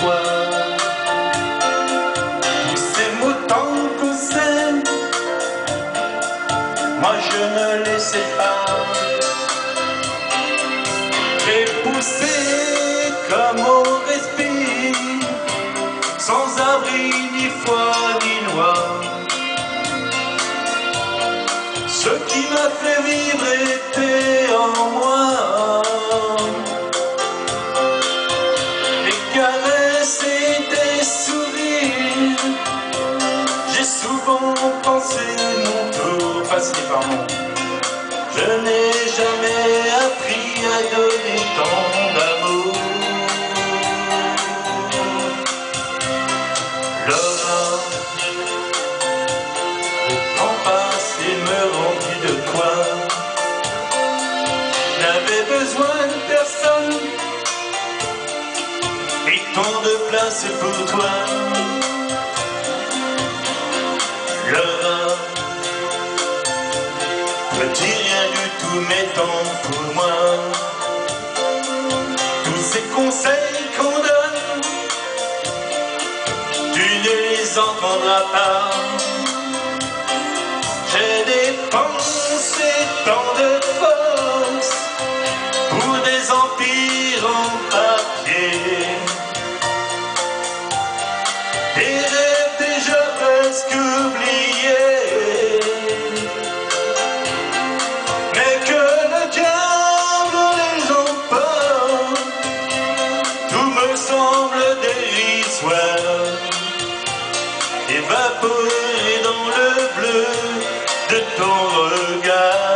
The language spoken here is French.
toi. Ces mots tant qu'on s'aime, moi je ne les sais pas. J'ai poussé comme on respire, sans abri ni foi ni loi. Ce qui m'a fait vivre était en moi. Passé. Je n'ai jamais appris à donner tant d'amour. Laura, le temps passe et me remplit de toi. J'avais besoin de personne et tant de place pour toi. Laura, petit rien du tout, mais tant pour moi. Tous ces conseils qu'on donne, tu ne les entendras pas. Dans le bleu de ton regard.